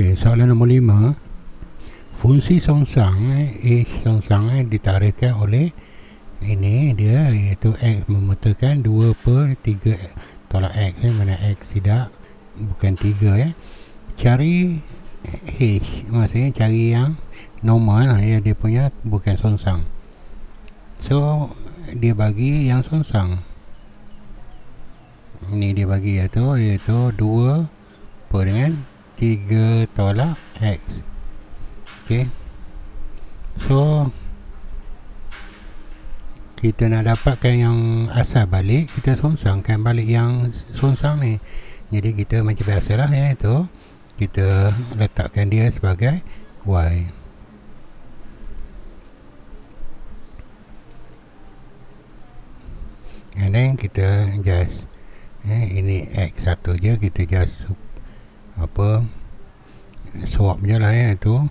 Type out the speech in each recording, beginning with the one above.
Okey, soalan nombor lima. Fungsi songsang eh, songsang eh, ditarikkan oleh ini dia iaitu X memutakan 2 per 3 tolak X eh, mana X tidak bukan 3 eh. Cari H maksudnya cari yang normal lah ya dia punya bukan songsang. So dia bagi yang songsang. Ini dia bagi iaitu iaitu 2 per dengan 3 tolak X. Ok so kita nak dapatkan yang asal balik kita songsangkan balik yang songsang ni. Jadi kita macam biasa lah ya itu. Kita letakkan dia sebagai Y. And then kita just eh, ini X satu je kita just apa swap je lah ya tu.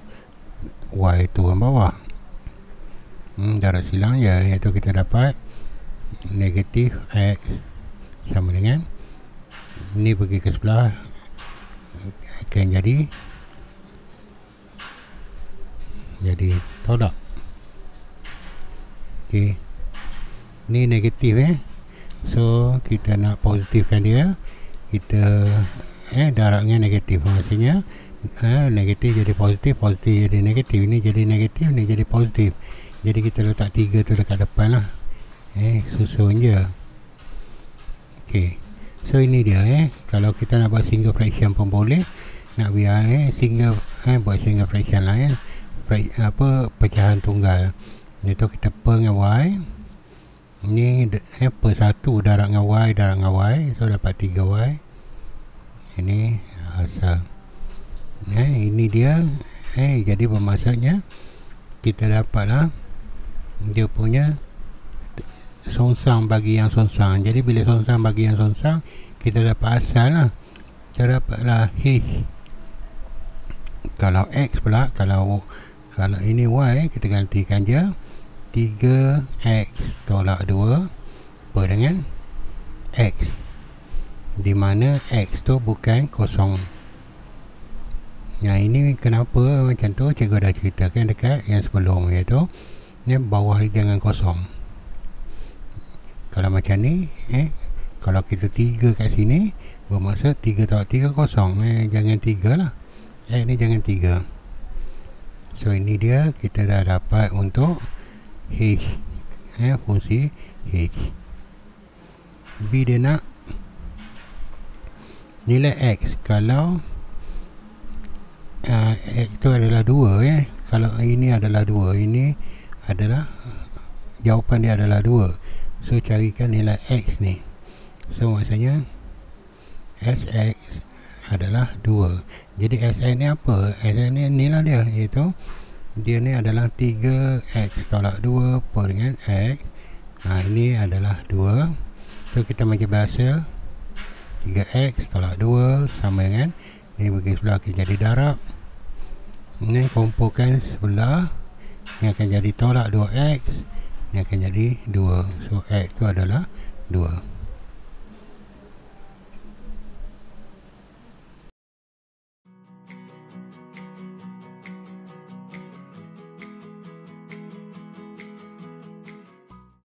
Y turun bawah. Hmm, darah silang je. Iaitu kita dapat negatif X sama dengan ni pergi ke sebelah. Akan jadi jadi tolak. Ok ni negatif eh. So kita nak positifkan dia. Kita eh darabnya negatif maksudnya eh, negatif jadi positif positif jadi negatif. Ini jadi negatif ini jadi positif. Jadi kita letak tiga tu dekat depan lah. Eh susun je. Ok so ini dia eh. Kalau kita nak buat single fraction pun boleh. Nak biar eh single eh buat single fraction lah eh. Fra apa pecahan tunggal. Iaitu kita per dengan y. Ni eh per satu darab dengan y darab dengan y. So dapat 3y ini asal eh, ini dia eh, jadi bermaksudnya kita dapatlah dia punya songsang bagi yang songsang jadi bila songsang bagi yang songsang kita dapat asal lah kita dapatlah H kalau X pula kalau kalau ini Y kita gantikan je. 3X tolak 2 per dengan X? Di mana X tu bukan kosong Nah ini kenapa macam tu? Cikgu dah ceritakan dekat yang sebelum iaitu ni bawah jangan kosong. Kalau macam ni eh kalau kita tiga kat sini bermaksud tiga tak tiga kosong. Eh, jangan tiga lah. Eh ni jangan tiga. So ini dia kita dah dapat untuk H eh, fungsi H. B dia nak nilai X. Kalau uh, itu adalah 2 ya. kalau ini adalah 2 ini adalah jawapan dia adalah 2 so carikan nilai X ni. So maksudnya SX adalah 2 jadi SX ni apa? SX ni nilai dia iaitu dia ni adalah 3X tolak 2 per dengan X. Ha, ini adalah 2 so kita macam biasa 3x tolak 2 sama dengan ni bagi sebelah akan jadi darab ni kumpulkan sebelah. Ni akan jadi tolak 2x ni akan jadi 2 so x tu adalah 2